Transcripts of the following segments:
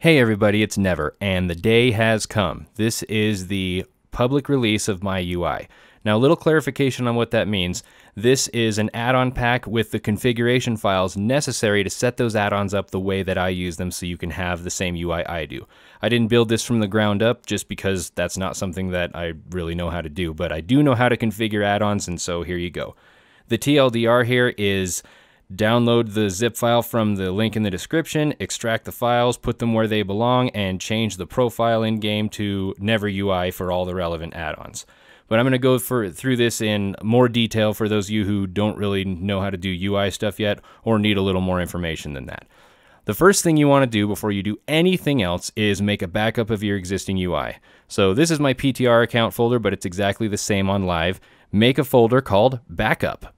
Hey everybody, it's Never, and the day has come. This is the public release of my UI. Now, a little clarification on what that means. This is an add-on pack with the configuration files necessary to set those add-ons up the way that I use them so you can have the same UI I do. I didn't build this from the ground up just because that's not something that I really know how to do, but I do know how to configure add-ons, and so here you go. The TLDR here is download the zip file from the link in the description, extract the files, put them where they belong, and change the profile in game to Never UI for all the relevant add-ons. But I'm going to go for, through this in more detail for those of you who don't really know how to do UI stuff yet or need a little more information than that. The first thing you want to do before you do anything else is make a backup of your existing UI. So this is my PTR account folder, but it's exactly the same on live. Make a folder called backup.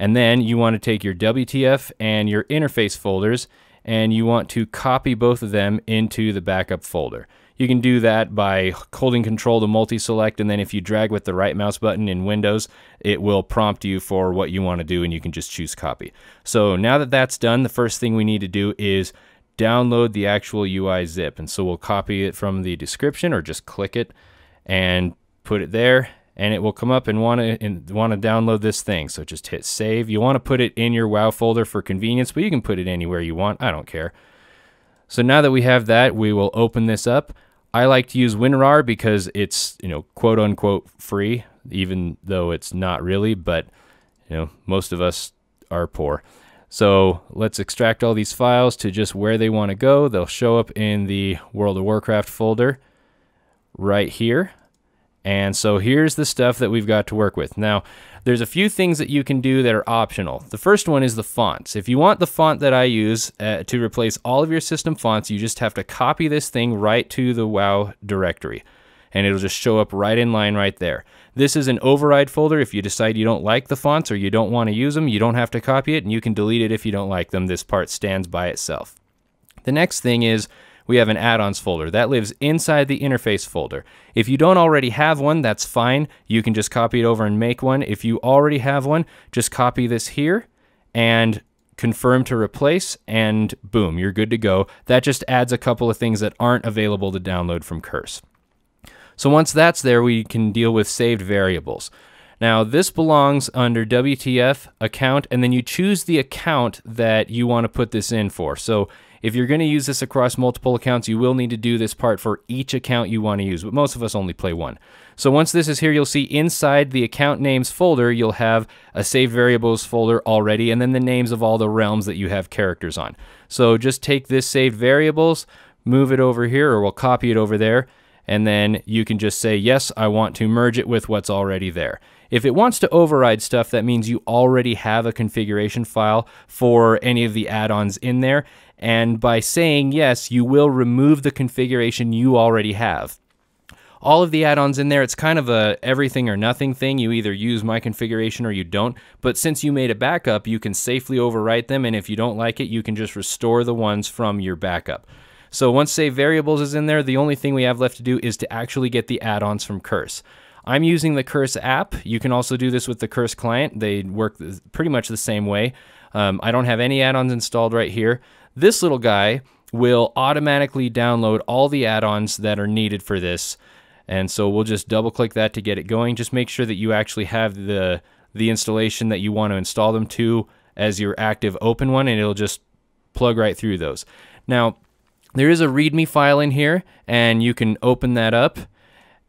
And then you want to take your WTF and your interface folders and you want to copy both of them into the backup folder. You can do that by holding control to multi-select and then if you drag with the right mouse button in Windows, it will prompt you for what you want to do and you can just choose copy. So now that that's done, the first thing we need to do is download the actual UI zip. And so we'll copy it from the description or just click it and put it there and it will come up and want to want to download this thing. So just hit save. You want to put it in your WoW folder for convenience, but you can put it anywhere you want. I don't care. So now that we have that, we will open this up. I like to use WinRAR because it's, you know, quote unquote free, even though it's not really, but you know, most of us are poor. So let's extract all these files to just where they want to go. They'll show up in the World of Warcraft folder right here. And so here's the stuff that we've got to work with. Now, there's a few things that you can do that are optional. The first one is the fonts. If you want the font that I use uh, to replace all of your system fonts, you just have to copy this thing right to the WoW directory. And it'll just show up right in line right there. This is an override folder. If you decide you don't like the fonts or you don't want to use them, you don't have to copy it and you can delete it if you don't like them. This part stands by itself. The next thing is we have an add-ons folder. That lives inside the interface folder. If you don't already have one, that's fine. You can just copy it over and make one. If you already have one, just copy this here and confirm to replace, and boom, you're good to go. That just adds a couple of things that aren't available to download from Curse. So once that's there, we can deal with saved variables. Now, this belongs under WTF account, and then you choose the account that you want to put this in for. So if you're going to use this across multiple accounts, you will need to do this part for each account you want to use, but most of us only play one. So once this is here, you'll see inside the account names folder, you'll have a save variables folder already, and then the names of all the realms that you have characters on. So just take this saved variables, move it over here, or we'll copy it over there, and then you can just say, yes, I want to merge it with what's already there. If it wants to override stuff, that means you already have a configuration file for any of the add-ons in there, and by saying yes, you will remove the configuration you already have. All of the add-ons in there, it's kind of a everything or nothing thing. You either use my configuration or you don't. But since you made a backup, you can safely overwrite them. And if you don't like it, you can just restore the ones from your backup. So once save variables is in there, the only thing we have left to do is to actually get the add-ons from Curse. I'm using the Curse app. You can also do this with the Curse client. They work pretty much the same way. Um, I don't have any add-ons installed right here. This little guy will automatically download all the add-ons that are needed for this. And so we'll just double click that to get it going. Just make sure that you actually have the, the installation that you want to install them to as your active open one and it'll just plug right through those. Now, there is a README file in here and you can open that up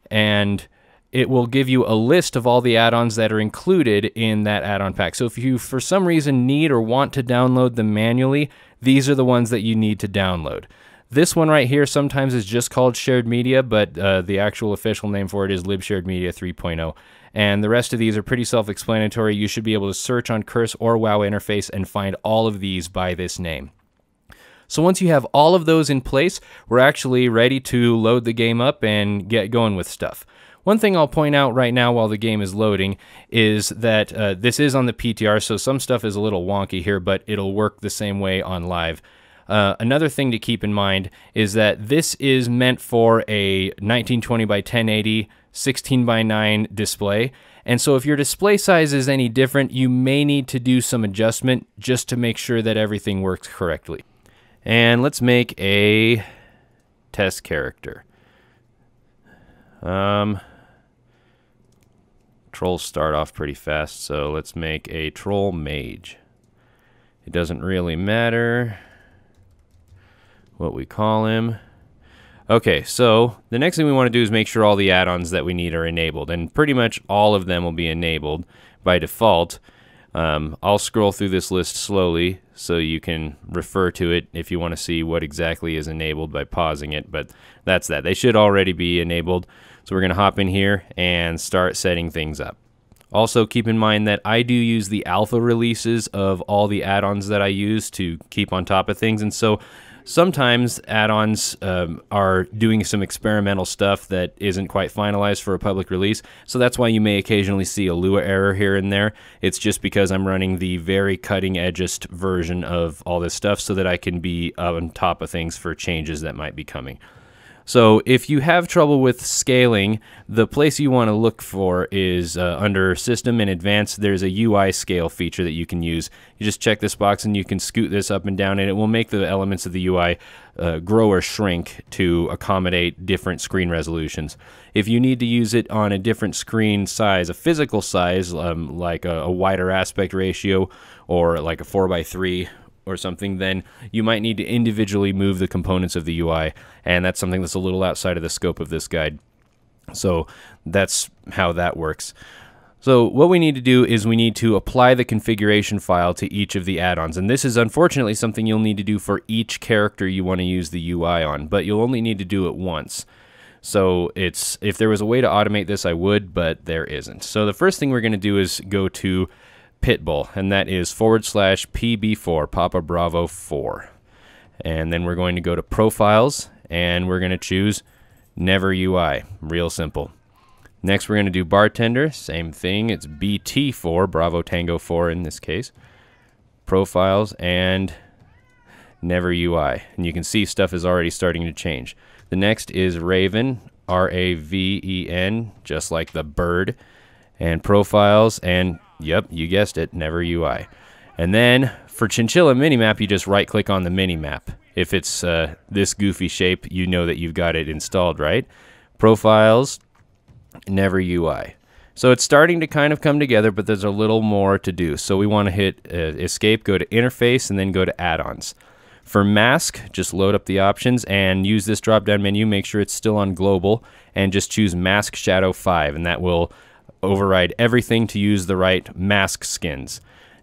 and it will give you a list of all the add-ons that are included in that add-on pack. So if you for some reason need or want to download them manually, these are the ones that you need to download. This one right here sometimes is just called shared media, but uh, the actual official name for it is libshared media 3.0. And the rest of these are pretty self-explanatory. You should be able to search on Curse or WoW interface and find all of these by this name. So once you have all of those in place, we're actually ready to load the game up and get going with stuff. One thing I'll point out right now while the game is loading is that uh, this is on the PTR, so some stuff is a little wonky here, but it'll work the same way on live. Uh, another thing to keep in mind is that this is meant for a 1920 by 1080 16 by 9 display. And so if your display size is any different, you may need to do some adjustment just to make sure that everything works correctly. And let's make a test character. Um, trolls start off pretty fast, so let's make a troll mage. It doesn't really matter what we call him. Okay, so the next thing we want to do is make sure all the add-ons that we need are enabled, and pretty much all of them will be enabled by default. Um, I'll scroll through this list slowly so you can refer to it if you want to see what exactly is enabled by pausing it, but that's that. They should already be enabled. So we're going to hop in here and start setting things up. Also, keep in mind that I do use the alpha releases of all the add-ons that I use to keep on top of things, and so sometimes add-ons um, are doing some experimental stuff that isn't quite finalized for a public release. So that's why you may occasionally see a Lua error here and there. It's just because I'm running the very cutting edgest version of all this stuff so that I can be on top of things for changes that might be coming. So if you have trouble with scaling, the place you want to look for is uh, under System and Advanced. There's a UI scale feature that you can use. You just check this box and you can scoot this up and down, and it will make the elements of the UI uh, grow or shrink to accommodate different screen resolutions. If you need to use it on a different screen size, a physical size, um, like a, a wider aspect ratio or like a 4x3 or something, then you might need to individually move the components of the UI, and that's something that's a little outside of the scope of this guide. So that's how that works. So what we need to do is we need to apply the configuration file to each of the add-ons. And this is unfortunately something you'll need to do for each character you want to use the UI on, but you'll only need to do it once. So it's if there was a way to automate this, I would, but there isn't. So the first thing we're going to do is go to Pitbull, and that is forward slash PB4, Papa Bravo 4. And then we're going to go to Profiles, and we're going to choose Never UI. Real simple. Next, we're going to do Bartender. Same thing. It's BT4, Bravo Tango 4 in this case. Profiles, and Never UI. And you can see stuff is already starting to change. The next is Raven, R A V E N, just like the bird. And Profiles, and Yep, you guessed it, never UI. And then for Chinchilla Minimap, you just right click on the minimap. If it's uh, this goofy shape, you know that you've got it installed, right? Profiles, never UI. So it's starting to kind of come together, but there's a little more to do. So we want to hit uh, escape, go to interface, and then go to add-ons. For Masque, just load up the options and use this drop-down menu. Make sure it's still on global and just choose mask shadow 5 and that will override everything to use the right mask skins.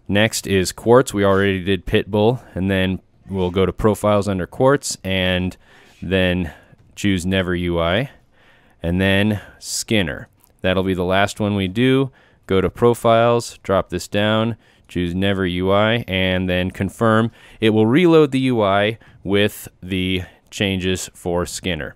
Next is Quartz. We already did Pitbull, and then we'll go to Profiles under Quartz, and then choose Never UI, and then Skinner. That'll be the last one we do. Go to Profiles, drop this down, choose Never UI, and then confirm. It will reload the UI with the changes for Skinner.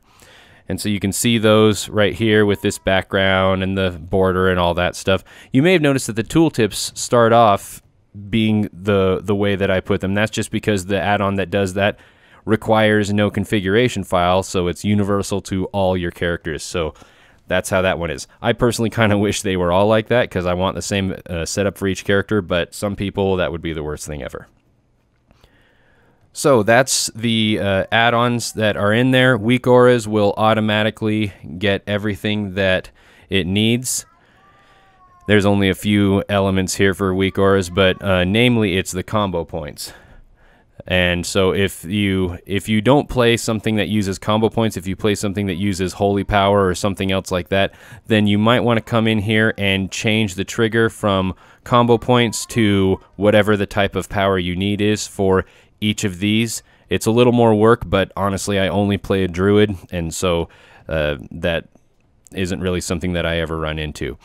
And so you can see those right here with this background and the border and all that stuff. You may have noticed that the tooltips start off being the the way that I put them. That's just because the add-on that does that requires no configuration file, so it's universal to all your characters. So that's how that one is. I personally kind of wish they were all like that because I want the same uh, setup for each character, but some people that would be the worst thing ever. So that's the uh, add-ons that are in there. Weak auras will automatically get everything that it needs. There's only a few elements here for weak auras, but uh, namely it's the combo points. And so if you if you don't play something that uses combo points, if you play something that uses holy power or something else like that, then you might want to come in here and change the trigger from combo points to whatever the type of power you need is for each of these. It's a little more work, but honestly, I only play a druid, and so uh, that isn't really something that I ever run into.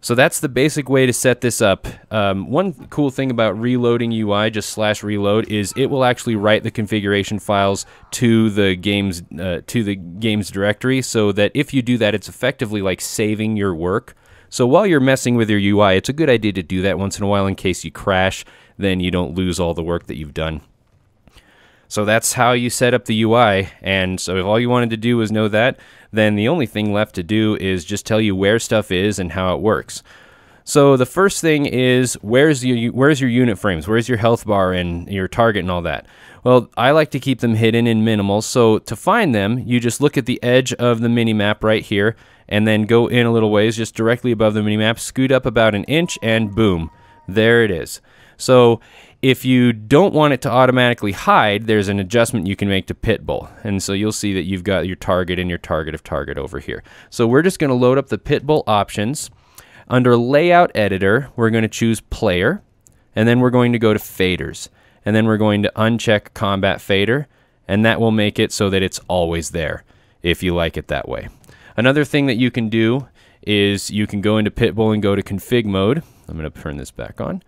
So that's the basic way to set this up. Um, one cool thing about reloading UI, just slash reload, is it will actually write the configuration files to the game's uh, to the game's directory, so that if you do that, it's effectively like saving your work. So while you're messing with your UI, it's a good idea to do that once in a while in case you crash then you don't lose all the work that you've done. So that's how you set up the UI. And so if all you wanted to do was know that, then the only thing left to do is just tell you where stuff is and how it works. So the first thing is where's your where's your unit frames? Where's your health bar and your target and all that? Well, I like to keep them hidden in minimal. So to find them, you just look at the edge of the mini map right here and then go in a little ways just directly above the mini map, scoot up about an inch and boom, there it is. So if you don't want it to automatically hide, there's an adjustment you can make to Pitbull. And so you'll see that you've got your target and your target of target over here. So we're just going to load up the Pitbull options. Under Layout Editor, we're going to choose Player, and then we're going to go to Faders. And then we're going to uncheck Combat Fader, and that will make it so that it's always there, if you like it that way. Another thing that you can do is you can go into Pitbull and go to Config Mode. I'm going to turn this back on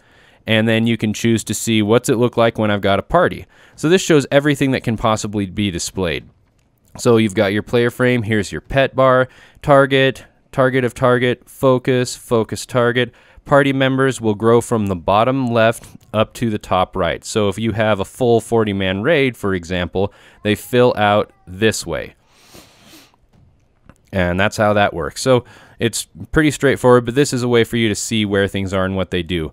and then you can choose to see what's it look like when I've got a party. So this shows everything that can possibly be displayed. So you've got your player frame, here's your pet bar, target, target of target, focus, focus target. Party members will grow from the bottom left up to the top right. So if you have a full 40 man raid, for example, they fill out this way. And that's how that works. So it's pretty straightforward, but this is a way for you to see where things are and what they do.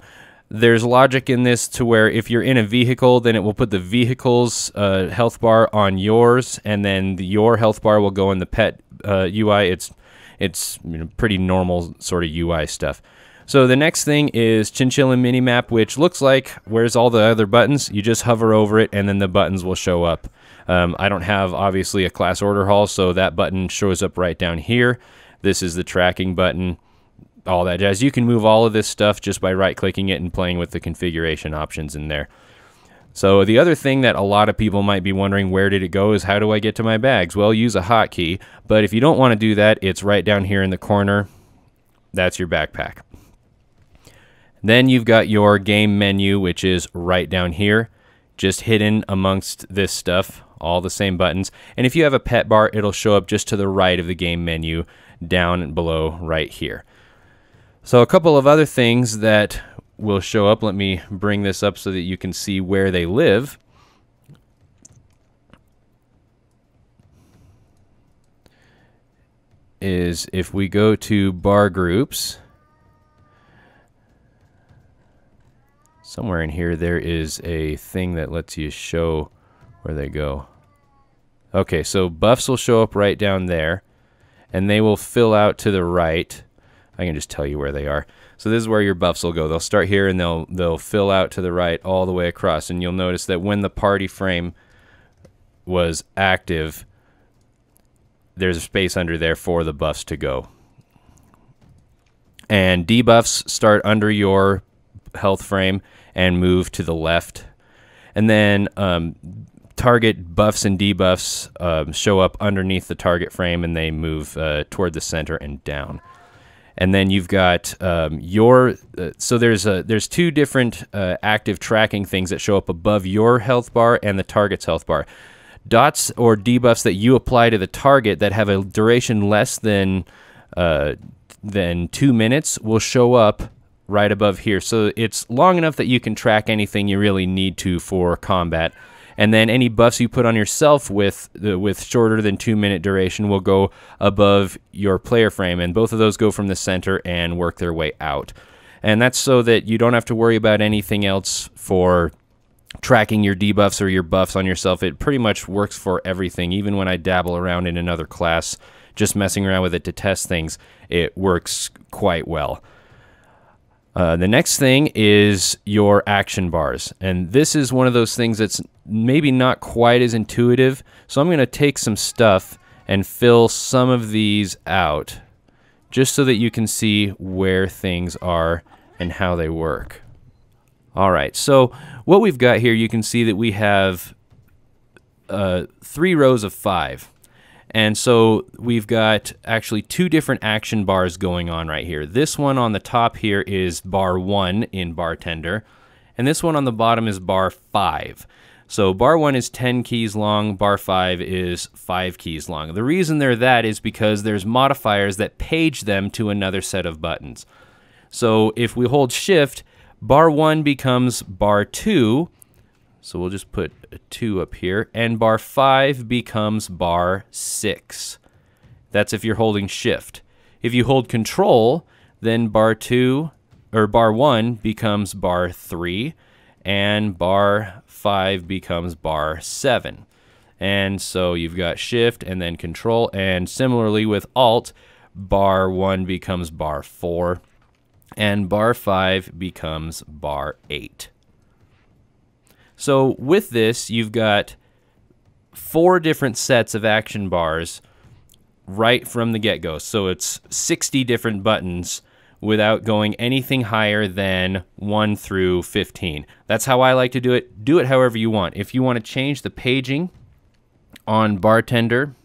There's logic in this to where if you're in a vehicle, then it will put the vehicle's uh, health bar on yours, and then the, your health bar will go in the pet uh, UI. It's it's you know, pretty normal sort of UI stuff. So the next thing is Chinchilla Minimap, which looks like where's all the other buttons? You just hover over it, and then the buttons will show up. Um, I don't have obviously a class order hall, so that button shows up right down here. This is the tracking button all that jazz. You can move all of this stuff just by right clicking it and playing with the configuration options in there. So the other thing that a lot of people might be wondering where did it go is how do I get to my bags? Well, use a hotkey, but if you don't want to do that, it's right down here in the corner. That's your backpack. Then you've got your game menu, which is right down here, just hidden amongst this stuff, all the same buttons. And if you have a pet bar, it'll show up just to the right of the game menu down below right here. So a couple of other things that will show up. Let me bring this up so that you can see where they live. Is if we go to bar groups, somewhere in here there is a thing that lets you show where they go. Okay, so buffs will show up right down there, and they will fill out to the right I can just tell you where they are. So this is where your buffs will go. They'll start here and they'll they'll fill out to the right all the way across. And you'll notice that when the party frame was active, there's a space under there for the buffs to go. And debuffs start under your health frame and move to the left. And then um, target buffs and debuffs um, show up underneath the target frame and they move uh, toward the center and down and then you've got um, your uh, so there's a there's two different uh, active tracking things that show up above your health bar and the target's health bar. Dots or debuffs that you apply to the target that have a duration less than uh, than two minutes will show up right above here. So it's long enough that you can track anything you really need to for combat and then any buffs you put on yourself with the, with shorter than two minute duration will go above your player frame, and both of those go from the center and work their way out. And that's so that you don't have to worry about anything else for tracking your debuffs or your buffs on yourself. It pretty much works for everything. Even when I dabble around in another class, just messing around with it to test things, it works quite well. Uh, the next thing is your action bars. And this is one of those things that's maybe not quite as intuitive. So I'm going to take some stuff and fill some of these out just so that you can see where things are and how they work. All right, so what we've got here, you can see that we have uh, three rows of five. And so we've got actually two different action bars going on right here. This one on the top here is bar one in bartender, and this one on the bottom is bar five. So bar one is 10 keys long, bar five is five keys long. The reason they're that is because there's modifiers that page them to another set of buttons. So if we hold shift, bar one becomes bar two, so we'll just put a 2 up here. And bar 5 becomes bar 6. That's if you're holding shift. If you hold control, then bar 2 or bar 1 becomes bar 3 and bar 5 becomes bar 7. And so you've got shift and then control and similarly with alt bar 1 becomes bar 4 and bar 5 becomes bar 8. So with this you've got four different sets of action bars right from the get-go. So it's 60 different buttons without going anything higher than 1 through 15. That's how I like to do it. Do it however you want. If you want to change the paging on bartender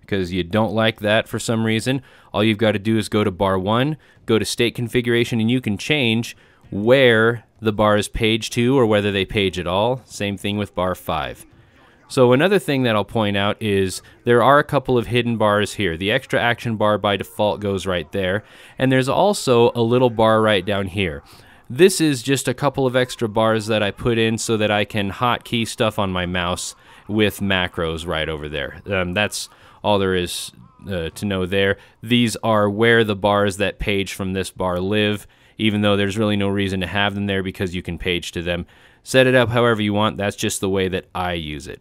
because you don't like that for some reason, all you've got to do is go to bar 1, go to state configuration and you can change where the bar is page to or whether they page at all. Same thing with bar 5. So another thing that I'll point out is there are a couple of hidden bars here. The extra action bar by default goes right there. And there's also a little bar right down here. This is just a couple of extra bars that I put in so that I can hotkey stuff on my mouse with macros right over there. Um, that's all there is uh, to know there. These are where the bars that page from this bar live, even though there's really no reason to have them there because you can page to them. Set it up however you want. That's just the way that I use it.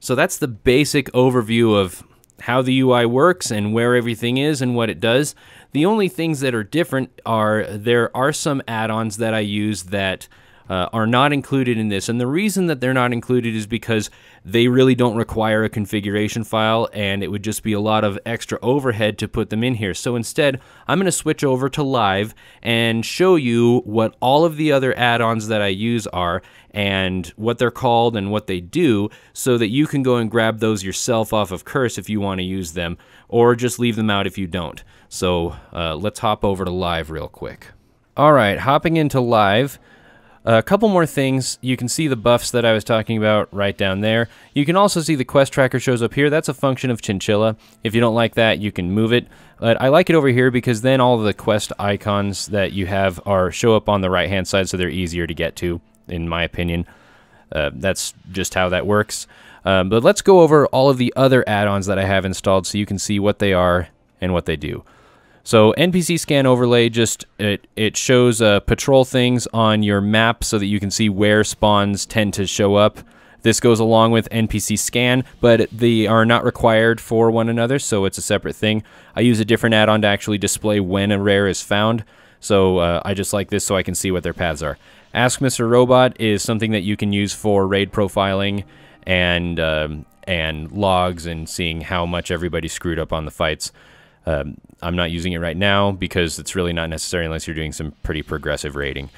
So that's the basic overview of how the UI works and where everything is and what it does. The only things that are different are there are some add-ons that I use that uh, are not included in this. And the reason that they're not included is because they really don't require a configuration file and it would just be a lot of extra overhead to put them in here. So instead, I'm going to switch over to live and show you what all of the other add-ons that I use are and what they're called and what they do so that you can go and grab those yourself off of Curse if you want to use them or just leave them out if you don't. So uh, let's hop over to live real quick. All right, hopping into live. A couple more things. You can see the buffs that I was talking about right down there. You can also see the quest tracker shows up here. That's a function of Chinchilla. If you don't like that, you can move it. But I like it over here because then all the quest icons that you have are show up on the right hand side so they're easier to get to, in my opinion. Uh, that's just how that works. Um, but let's go over all of the other add-ons that I have installed so you can see what they are and what they do. So NPC scan overlay just it it shows uh, patrol things on your map so that you can see where spawns tend to show up. This goes along with NPC scan, but they are not required for one another, so it's a separate thing. I use a different add-on to actually display when a rare is found, so uh, I just like this so I can see what their paths are. Ask Mr. Robot is something that you can use for raid profiling and um, and logs and seeing how much everybody screwed up on the fights. Um, I'm not using it right now because it's really not necessary unless you're doing some pretty progressive rating.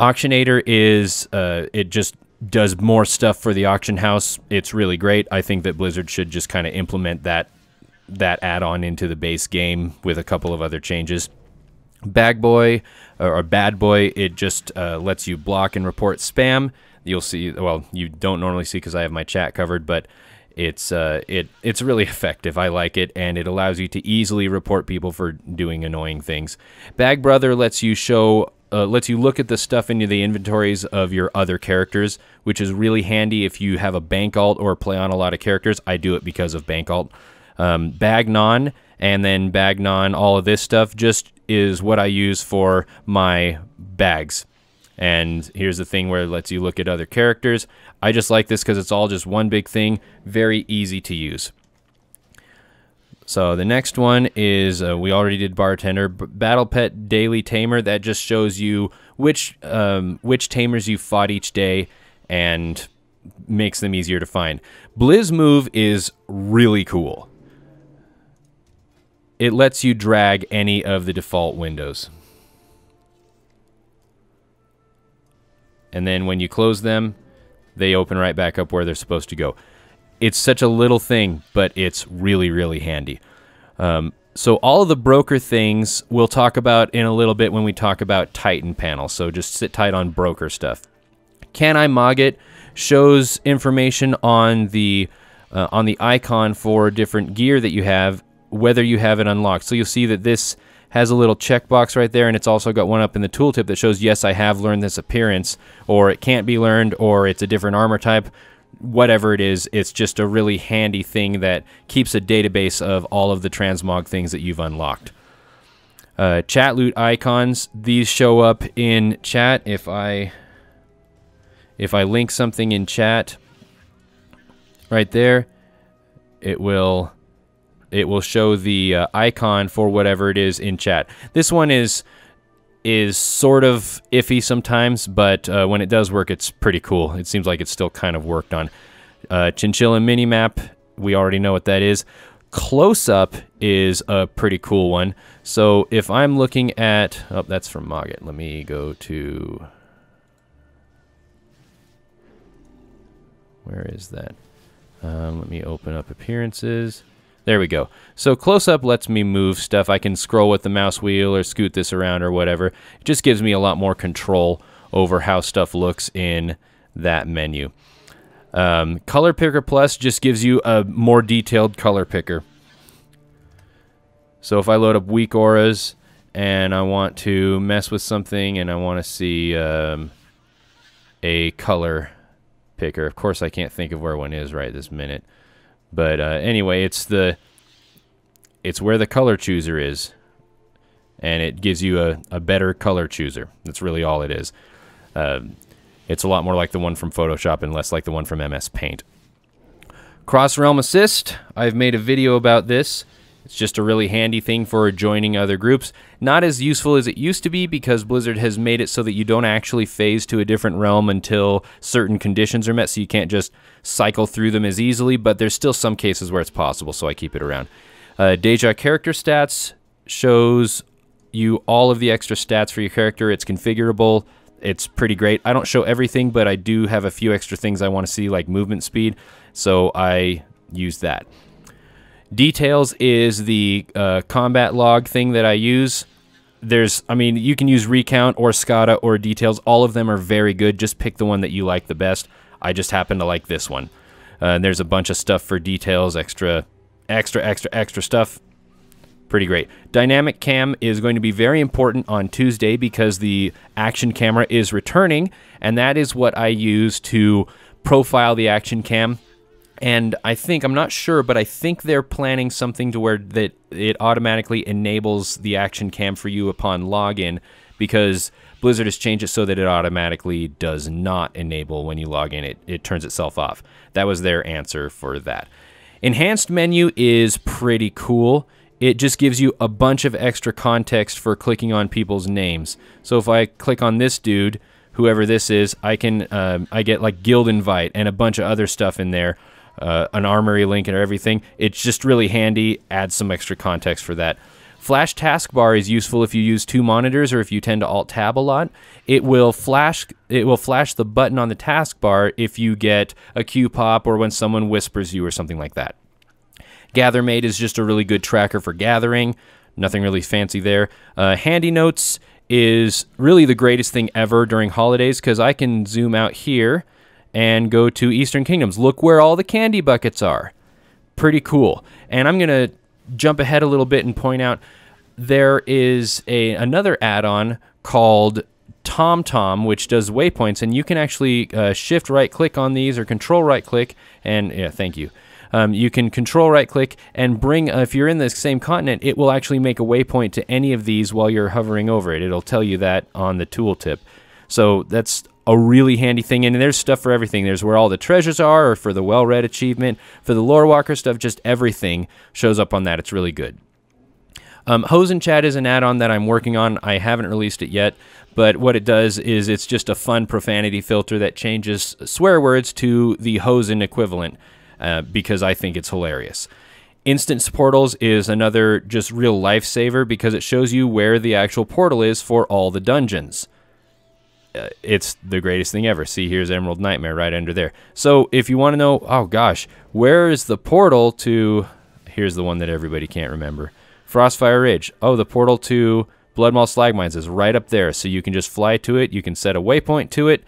Auctionator is uh, it just does more stuff for the auction house. It's really great. I think that Blizzard should just kind of implement that that add-on into the base game with a couple of other changes. Bag Boy or Bad Boy, it just uh, lets you block and report spam. You'll see. Well, you don't normally see because I have my chat covered, but it's uh, it it's really effective. I like it, and it allows you to easily report people for doing annoying things. Bag Brother lets you show uh, lets you look at the stuff into the inventories of your other characters, which is really handy if you have a bank alt or play on a lot of characters. I do it because of bank alt. Um, Bagnon and then Bagnon, all of this stuff just is what I use for my bags. And here's the thing where it lets you look at other characters. I just like this because it's all just one big thing, very easy to use. So the next one is uh, we already did bartender, battle pet daily tamer. That just shows you which um, which tamers you fought each day and makes them easier to find. Blizz move is really cool. It lets you drag any of the default windows. And then when you close them, they open right back up where they're supposed to go. It's such a little thing, but it's really, really handy. Um, so all of the broker things we'll talk about in a little bit when we talk about Titan panel. So just sit tight on broker stuff. Can I Mog it? Shows information on the uh, on the icon for different gear that you have, whether you have it unlocked. So you'll see that this has a little checkbox right there, and it's also got one up in the tooltip that shows, yes, I have learned this appearance, or it can't be learned, or it's a different armor type. Whatever it is, it's just a really handy thing that keeps a database of all of the transmog things that you've unlocked. Uh, chat loot icons. These show up in chat if I if I link something in chat right there, it will it will show the uh, icon for whatever it is in chat. This one is is sort of iffy sometimes, but uh, when it does work, it's pretty cool. It seems like it's still kind of worked on. Uh, Chinchilla Minimap, we already know what that is. Close Up is a pretty cool one. So if I'm looking at, oh, that's from MogIt. Let me go to, where is that? Um, let me open up appearances. There we go. So close up lets me move stuff. I can scroll with the mouse wheel or scoot this around or whatever. It just gives me a lot more control over how stuff looks in that menu. Um, color Picker Plus just gives you a more detailed color picker. So if I load up weak auras and I want to mess with something and I want to see um, a color picker, of course I can't think of where one is right this minute. But uh, anyway, it's the it's where the color chooser is, and it gives you a, a better color chooser. That's really all it is. Uh, it's a lot more like the one from Photoshop and less like the one from MS Paint. Cross Realm Assist. I've made a video about this. It's just a really handy thing for joining other groups. Not as useful as it used to be because Blizzard has made it so that you don't actually phase to a different realm until certain conditions are met, so you can't just cycle through them as easily, but there's still some cases where it's possible, so I keep it around. Uh, Deja character stats shows you all of the extra stats for your character. It's configurable. It's pretty great. I don't show everything, but I do have a few extra things I want to see, like movement speed, so I use that. Details is the uh, combat log thing that I use. There's, I mean, you can use Recount or Skada or Details. All of them are very good. Just pick the one that you like the best. I just happen to like this one. Uh, and there's a bunch of stuff for Details, extra, extra, extra, extra stuff. Pretty great. Dynamic cam is going to be very important on Tuesday because the action camera is returning, and that is what I use to profile the action cam and I think I'm not sure, but I think they're planning something to where that it automatically enables the action cam for you upon login because Blizzard has changed it so that it automatically does not enable when you log in. It it turns itself off. That was their answer for that. Enhanced menu is pretty cool. It just gives you a bunch of extra context for clicking on people's names. So if I click on this dude, whoever this is, I can um, I get like guild invite and a bunch of other stuff in there uh, an armory link and everything. It's just really handy. Adds some extra context for that. Flash taskbar is useful if you use two monitors or if you tend to alt tab a lot. It will flash it will flash the button on the taskbar if you get a cue pop or when someone whispers you or something like that. GatherMate is just a really good tracker for gathering. Nothing really fancy there. Uh, handy Notes is really the greatest thing ever during holidays because I can zoom out here and go to Eastern Kingdoms. Look where all the candy buckets are. Pretty cool. And I'm going to jump ahead a little bit and point out there is a another add-on called TomTom, which does waypoints, and you can actually uh, shift right click on these or control right click, and yeah, thank you. Um, you can control right click and bring, uh, if you're in the same continent, it will actually make a waypoint to any of these while you're hovering over it. It'll tell you that on the tooltip. So that's a really handy thing. And there's stuff for everything. There's where all the treasures are, or for the well read achievement, for the lore walker stuff, just everything shows up on that. It's really good. Um, Hozen Chat is an add on that I'm working on. I haven't released it yet, but what it does is it's just a fun profanity filter that changes swear words to the Hozen equivalent uh, because I think it's hilarious. Instance portals is another just real lifesaver because it shows you where the actual portal is for all the dungeons. Uh, it's the greatest thing ever. See, here's Emerald Nightmare right under there. So if you want to know, oh gosh, where is the portal to? Here's the one that everybody can't remember. Frostfire Ridge. Oh, the portal to Bloodmaul Slag Mines is right up there. So you can just fly to it. You can set a waypoint to it.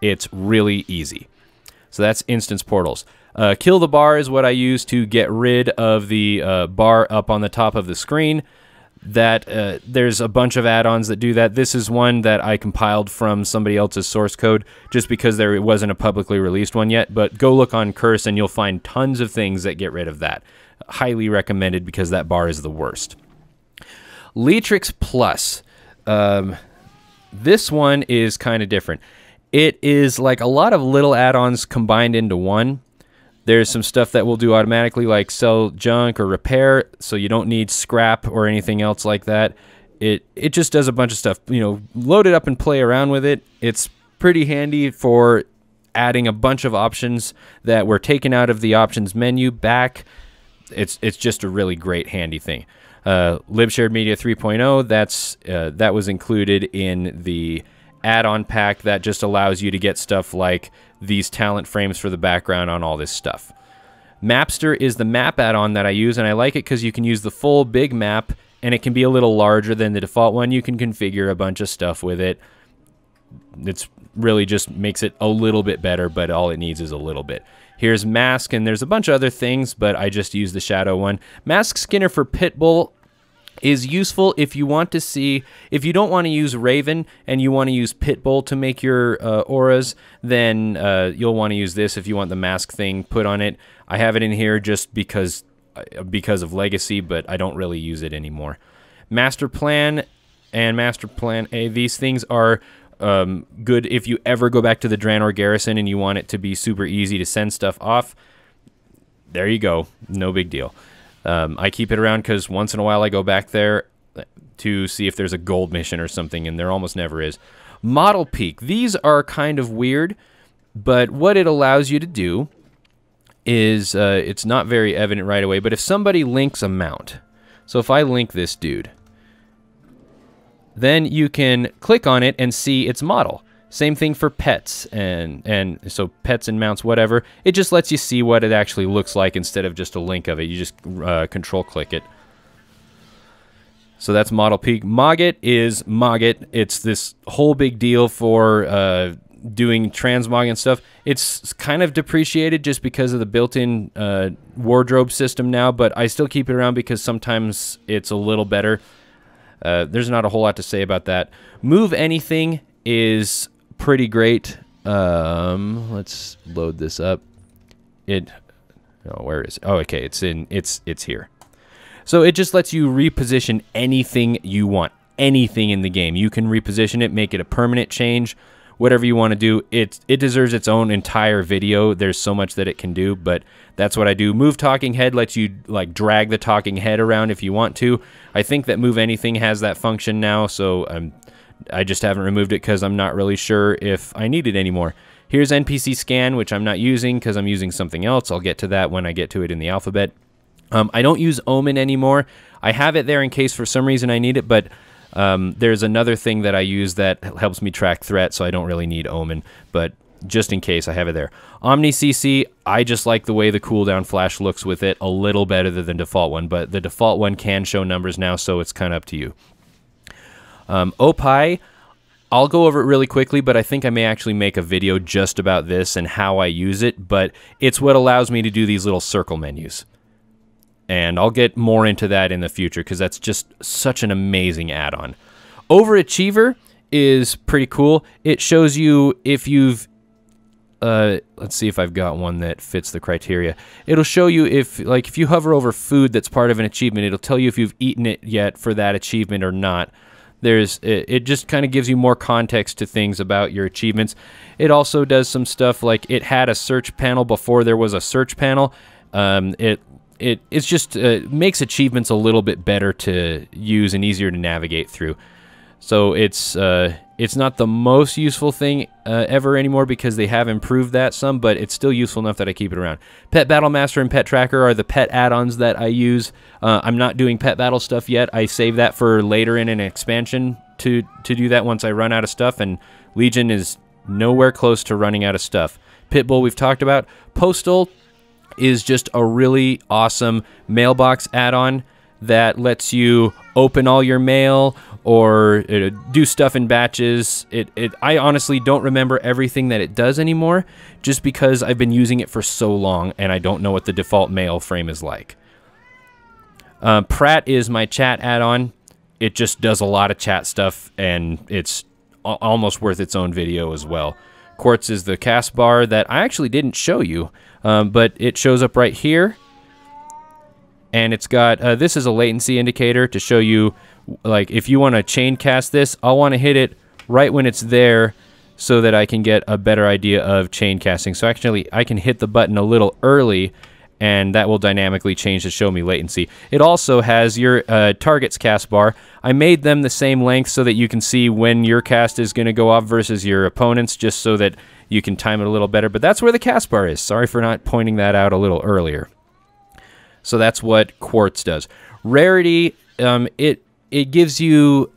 It's really easy. So that's instance portals. Uh, kill the bar is what I use to get rid of the uh, bar up on the top of the screen that uh, there's a bunch of add-ons that do that. This is one that I compiled from somebody else's source code just because there wasn't a publicly released one yet. But go look on Curse and you'll find tons of things that get rid of that. Highly recommended because that bar is the worst. Leatrix Plus. Um, this one is kind of different. It is like a lot of little add-ons combined into one. There's some stuff that will do automatically, like sell junk or repair, so you don't need scrap or anything else like that. It it just does a bunch of stuff. You know, load it up and play around with it. It's pretty handy for adding a bunch of options that were taken out of the options menu back. It's it's just a really great handy thing. Uh, LibShared Media 3.0 that's uh, that was included in the add-on pack that just allows you to get stuff like these talent frames for the background on all this stuff. Mapster is the map add-on that I use, and I like it because you can use the full big map, and it can be a little larger than the default one. You can configure a bunch of stuff with it. It's really just makes it a little bit better, but all it needs is a little bit. Here's Masque, and there's a bunch of other things, but I just use the Shadow one. Mask Skinner for Pitbull is useful if you want to see if you don't want to use Raven and you want to use Pitbull to make your uh, auras, then uh, you'll want to use this if you want the mask thing put on it. I have it in here just because uh, because of legacy, but I don't really use it anymore. Master Plan and Master Plan A, these things are um, good if you ever go back to the Draenor Garrison and you want it to be super easy to send stuff off. There you go. No big deal. Um, I keep it around because once in a while I go back there to see if there's a gold mission or something, and there almost never is. Model Peak. These are kind of weird, but what it allows you to do is uh, it's not very evident right away, but if somebody links a mount, so if I link this dude, then you can click on it and see its model. Same thing for pets and and so pets and mounts, whatever. It just lets you see what it actually looks like instead of just a link of it. You just uh, control click it. So that's Model Peak. MogIt is MogIt. It's this whole big deal for uh, doing transmog and stuff. It's kind of depreciated just because of the built-in uh, wardrobe system now, but I still keep it around because sometimes it's a little better. Uh, there's not a whole lot to say about that. Move Anything is pretty great. Um, let's load this up. It, oh, where is it? Oh, okay, it's in, it's, it's here. So it just lets you reposition anything you want, anything in the game. You can reposition it, make it a permanent change, whatever you want to do. It it deserves its own entire video. There's so much that it can do, but that's what I do. Move talking head lets you like drag the talking head around if you want to. I think that move anything has that function now, so I'm I just haven't removed it because I'm not really sure if I need it anymore. Here's NPC scan, which I'm not using because I'm using something else. I'll get to that when I get to it in the alphabet. Um, I don't use Omen anymore. I have it there in case for some reason I need it, but um, there's another thing that I use that helps me track threat, so I don't really need Omen, but just in case I have it there. Omni CC, I just like the way the cooldown flash looks with it a little better than the default one, but the default one can show numbers now, so it's kind of up to you. Um, Opie, I'll go over it really quickly, but I think I may actually make a video just about this and how I use it, but it's what allows me to do these little circle menus. And I'll get more into that in the future because that's just such an amazing add-on. Overachiever is pretty cool. It shows you if you've uh, let's see if I've got one that fits the criteria. It'll show you if, like, if you hover over food that's part of an achievement, it'll tell you if you've eaten it yet for that achievement or not there's it, it just kind of gives you more context to things about your achievements. It also does some stuff like it had a search panel before there was a search panel. Um, it it it's just uh, makes achievements a little bit better to use and easier to navigate through. So it's uh, it's not the most useful thing uh, ever anymore because they have improved that some, but it's still useful enough that I keep it around. Pet Battle Master and Pet Tracker are the pet add-ons that I use. Uh, I'm not doing pet battle stuff yet. I save that for later in an expansion to to do that once I run out of stuff, and Legion is nowhere close to running out of stuff. Pitbull we've talked about. Postal is just a really awesome mailbox add-on that lets you open all your mail or uh, do stuff in batches. It, it, I honestly don't remember everything that it does anymore just because I've been using it for so long and I don't know what the default mail frame is like. Uh, Prat is my chat add-on. It just does a lot of chat stuff and it's almost worth its own video as well. Quartz is the cast bar that I actually didn't show you, um, but it shows up right here and it's got uh, this is a latency indicator to show you like if you want to chain cast this, I'll want to hit it right when it's there so that I can get a better idea of chain casting. So actually I can hit the button a little early and that will dynamically change to show me latency. It also has your uh, target's cast bar. I made them the same length so that you can see when your cast is going to go off versus your opponent's, just so that you can time it a little better. But that's where the cast bar is. Sorry for not pointing that out a little earlier. So that's what Quartz does. Rarity, um, it it gives you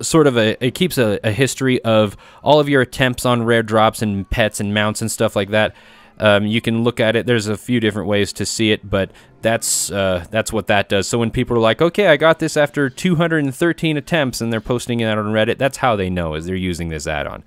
sort of a it keeps a, a, history of all of your attempts on rare drops and pets and mounts and stuff like that. Um, you can look at it. There's a few different ways to see it, but that's uh, that's what that does. So when people are like, "Okay, I got this after 213 attempts," and they're posting it on Reddit, that's how they know is they're using this add-on.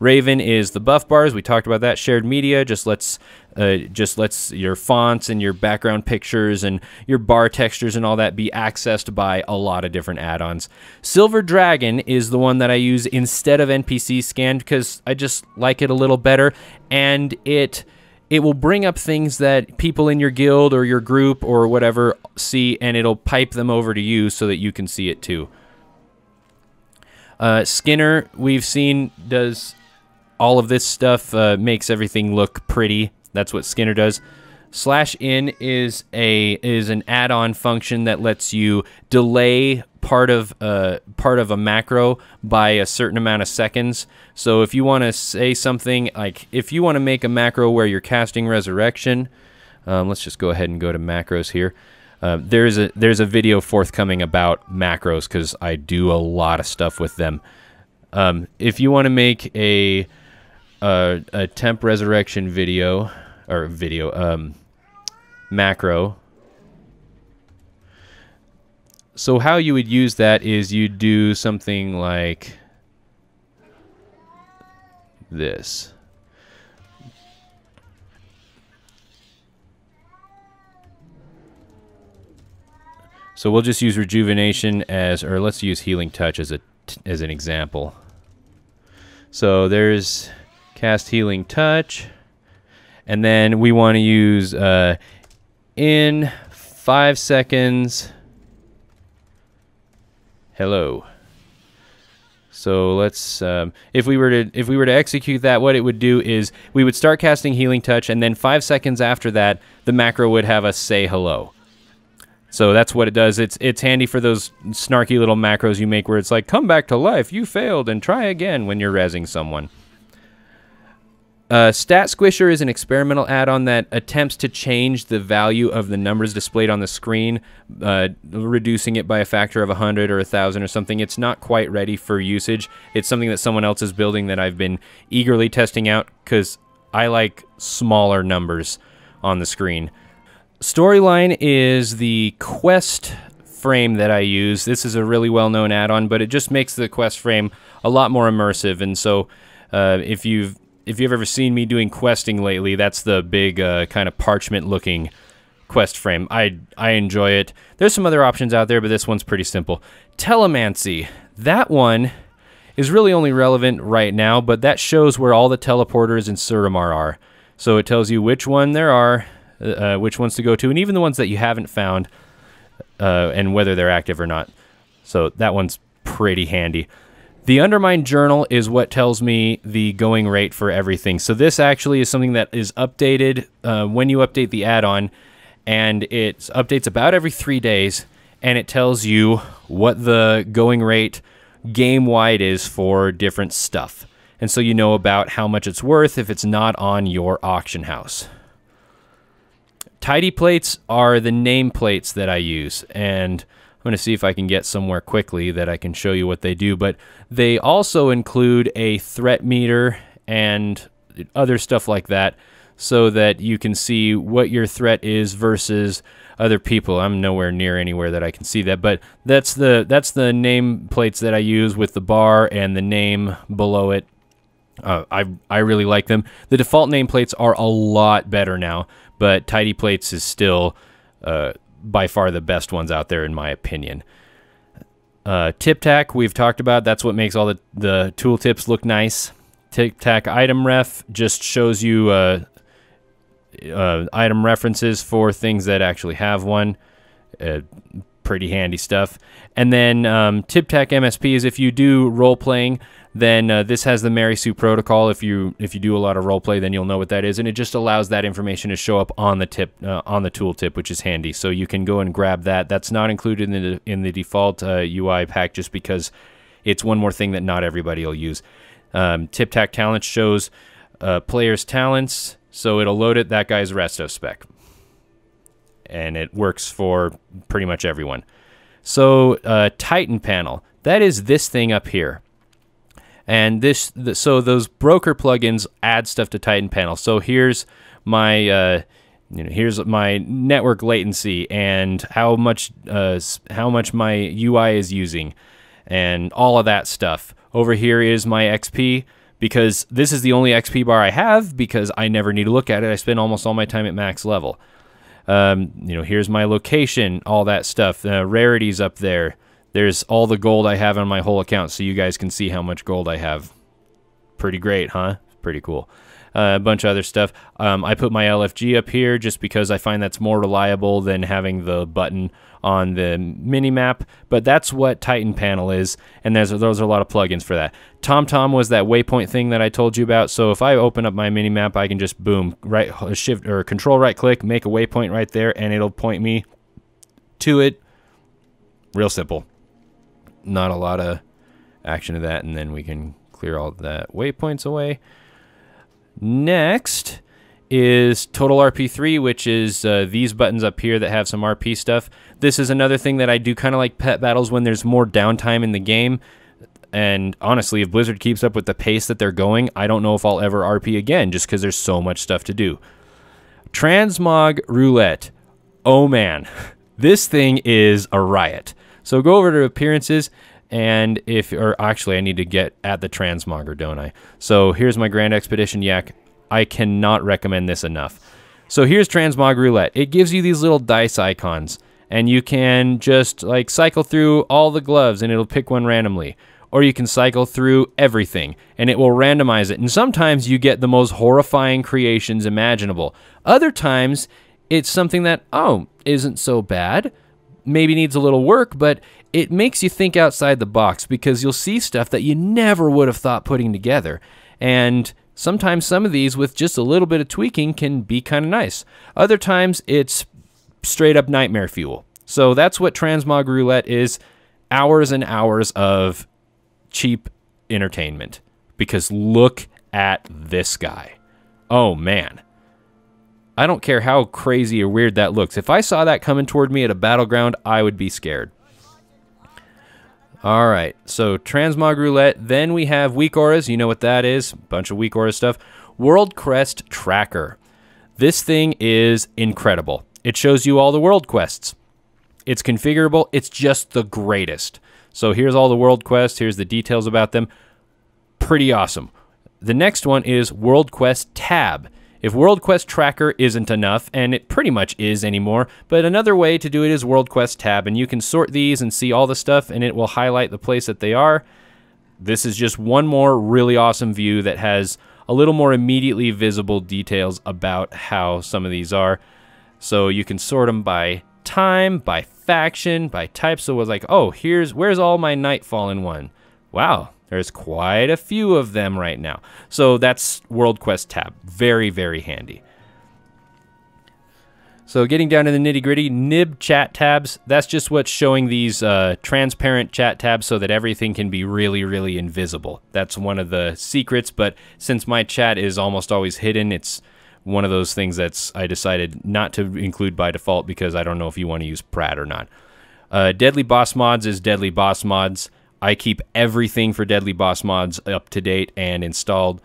Raven is the buff bars. We talked about that. Shared media just lets uh, just lets your fonts and your background pictures and your bar textures and all that be accessed by a lot of different add-ons. Silver Dragon is the one that I use instead of NPC scan because I just like it a little better and it it will bring up things that people in your guild or your group or whatever see and it'll pipe them over to you so that you can see it too. Uh, Skinner, we've seen, does all of this stuff uh, makes everything look pretty. That's what Skinner does. Slash in is a is an add-on function that lets you delay part of uh, part of a macro by a certain amount of seconds. So if you want to say something like if you want to make a macro where you're casting resurrection, um, let's just go ahead and go to macros here. Uh, there's a there's a video forthcoming about macros because I do a lot of stuff with them. Um, if you want to make a a, a temp resurrection video or video um, macro. So how you would use that is you'd do something like this. So we'll just use rejuvenation as, or let's use healing touch as a as an example. So there's cast healing touch. And then we want to use uh, in five seconds. Hello. So let's um, if we were to if we were to execute that, what it would do is we would start casting healing touch, and then five seconds after that, the macro would have us say hello. So that's what it does. It's it's handy for those snarky little macros you make where it's like, come back to life, you failed, and try again when you're rezzing someone. Uh, Stat Squisher is an experimental add-on that attempts to change the value of the numbers displayed on the screen, uh, reducing it by a factor of 100 or 1,000 or something. It's not quite ready for usage. It's something that someone else is building that I've been eagerly testing out because I like smaller numbers on the screen. Storyline is the quest frame that I use. This is a really well-known add-on, but it just makes the quest frame a lot more immersive. And so uh, if you've if you've ever seen me doing questing lately, that's the big uh, kind of parchment looking quest frame. I I enjoy it. There's some other options out there, but this one's pretty simple. Telemancy. That one is really only relevant right now, but that shows where all the teleporters in Suramar are. So it tells you which one there are, uh, uh, which ones to go to, and even the ones that you haven't found, uh, and whether they're active or not. So that one's pretty handy. The Undermine Journal is what tells me the going rate for everything. So this actually is something that is updated uh, when you update the add-on, and it updates about every three days, and it tells you what the going rate game-wide is for different stuff. And so you know about how much it's worth if it's not on your auction house. Tidy plates are the nameplates that I use, and I'm going to see if I can get somewhere quickly that I can show you what they do. But they also include a threat meter and other stuff like that so that you can see what your threat is versus other people. I'm nowhere near anywhere that I can see that, but that's the that's the name plates that I use with the bar and the name below it. Uh, I I really like them. The default nameplates are a lot better now, but Tidy Plates is still uh, by far the best ones out there, in my opinion. Uh, TipTac, we've talked about. That's what makes all the, the tooltips look nice. TipTac item ref just shows you uh, uh, item references for things that actually have one. Uh, pretty handy stuff. And then um, TipTac MSP is if you do role playing, then uh, this has the Mary Sue protocol. If you if you do a lot of role play, then you'll know what that is, and it just allows that information to show up on the tip uh, on the tooltip, which is handy. So you can go and grab that. That's not included in the in the default uh, UI pack, just because it's one more thing that not everybody will use. Um, TipTac Talents shows uh, players' talents, so it'll load it that guy's resto spec and it works for pretty much everyone. So uh, Titan panel, that is this thing up here. And this, so those broker plugins add stuff to Titan panel. So here's my, uh, you know, here's my network latency and how much, uh, how much my UI is using, and all of that stuff. Over here is my XP because this is the only XP bar I have because I never need to look at it. I spend almost all my time at max level. Um, you know, here's my location, all that stuff. Uh, rarities up there. There's all the gold I have on my whole account, so you guys can see how much gold I have. Pretty great, huh? Pretty cool. Uh, a bunch of other stuff. Um, I put my LFG up here just because I find that's more reliable than having the button on the mini map. But that's what Titan Panel is, and there's those are a lot of plugins for that. TomTom was that waypoint thing that I told you about. So if I open up my mini map, I can just boom right uh, shift or control right click, make a waypoint right there, and it'll point me to it. Real simple. Not a lot of action to that, and then we can clear all that waypoints away. Next is Total RP3, which is uh, these buttons up here that have some RP stuff. This is another thing that I do kind of like pet battles when there's more downtime in the game. And honestly, if Blizzard keeps up with the pace that they're going, I don't know if I'll ever RP again just because there's so much stuff to do. Transmog Roulette. Oh man, this thing is a riot. So go over to appearances and if, or actually, I need to get at the transmogger, don't I? So here's my Grand Expedition Yak. I cannot recommend this enough. So here's Transmog Roulette. It gives you these little dice icons, and you can just like cycle through all the gloves and it'll pick one randomly. Or you can cycle through everything and it will randomize it. And sometimes you get the most horrifying creations imaginable. Other times it's something that, oh, isn't so bad. Maybe needs a little work, but it makes you think outside the box because you'll see stuff that you never would have thought putting together. And Sometimes some of these, with just a little bit of tweaking, can be kind of nice. Other times, it's straight up nightmare fuel. So that's what Transmog Roulette is hours and hours of cheap entertainment. Because look at this guy. Oh, man. I don't care how crazy or weird that looks. If I saw that coming toward me at a battleground, I would be scared. All right, so Transmog Roulette. Then we have Weak Auras. You know what that is? Bunch of Weak Aura stuff. World Quest Tracker. This thing is incredible. It shows you all the world quests. It's configurable. It's just the greatest. So here's all the world quests. Here's the details about them. Pretty awesome. The next one is World Quest Tab. If World Quest Tracker isn't enough, and it pretty much is anymore, but another way to do it is World Quest Tab, and you can sort these and see all the stuff, and it will highlight the place that they are. This is just one more really awesome view that has a little more immediately visible details about how some of these are. So you can sort them by time, by faction, by type. So it was like, oh, here's where's all my Nightfall in one? Wow, there's quite a few of them right now. So that's World Quest tab. Very, very handy. So getting down to the nitty gritty, nib chat tabs, that's just what's showing these uh, transparent chat tabs so that everything can be really, really invisible. That's one of the secrets, but since my chat is almost always hidden, it's one of those things that's I decided not to include by default because I don't know if you want to use Prat or not. Uh, Deadly Boss Mods is Deadly Boss Mods. I keep everything for Deadly Boss mods up to date and installed.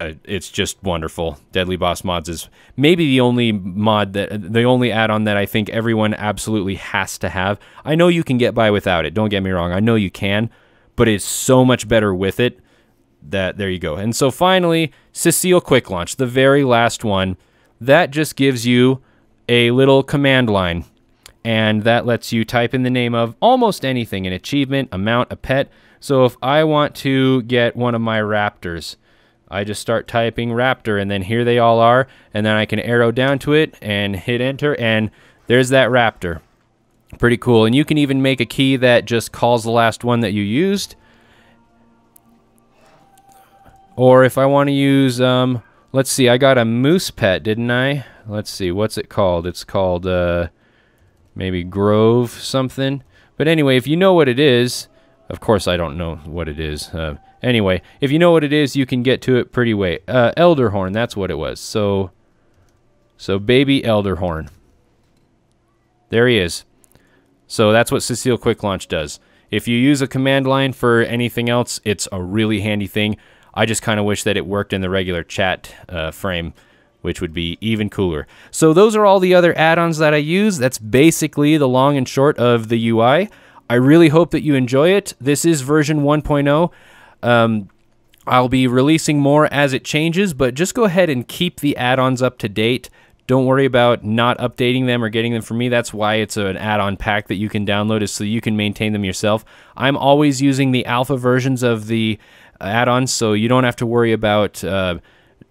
Uh, it's just wonderful. Deadly Boss mods is maybe the only mod that the only add-on that I think everyone absolutely has to have. I know you can get by without it. Don't get me wrong. I know you can, but it's so much better with it that there you go. And so finally, Cecile Quick Launch, the very last one, that just gives you a little command line and that lets you type in the name of almost anything an achievement, amount, a pet. So if I want to get one of my raptors, I just start typing raptor, and then here they all are, and then I can arrow down to it and hit enter, and there's that raptor. Pretty cool. And you can even make a key that just calls the last one that you used. Or if I want to use, um, let's see, I got a moose pet, didn't I? Let's see, what's it called? It's called, uh, maybe Grove something. But anyway, if you know what it is, of course I don't know what it is. Uh, anyway, if you know what it is, you can get to it pretty way. Uh, Elderhorn, that's what it was. So, so baby Elderhorn. There he is. So that's what Cecile Quick Launch does. If you use a command line for anything else, it's a really handy thing. I just kind of wish that it worked in the regular chat uh, frame, which would be even cooler. So those are all the other add-ons that I use. That's basically the long and short of the UI. I really hope that you enjoy it. This is version 1.0. Um, I'll be releasing more as it changes, but just go ahead and keep the add-ons up to date. Don't worry about not updating them or getting them from me. That's why it's an add-on pack that you can download is so you can maintain them yourself. I'm always using the alpha versions of the add-ons, so you don't have to worry about uh,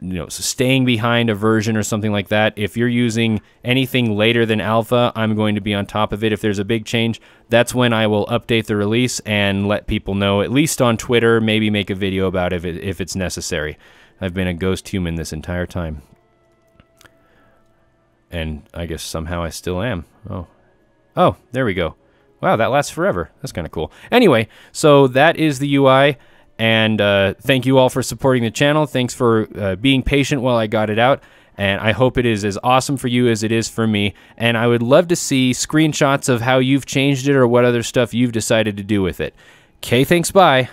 you know staying behind a version or something like that. If you're using anything later than alpha, I'm going to be on top of it. If there's a big change, that's when I will update the release and let people know, at least on Twitter, maybe make a video about it if, it, if it's necessary. I've been a ghost human this entire time. And I guess somehow I still am. Oh. Oh, there we go. Wow, that lasts forever. That's kind of cool. Anyway, so that is the UI. And uh, thank you all for supporting the channel. Thanks for uh, being patient while I got it out. And I hope it is as awesome for you as it is for me. And I would love to see screenshots of how you've changed it or what other stuff you've decided to do with it. Okay, thanks, bye.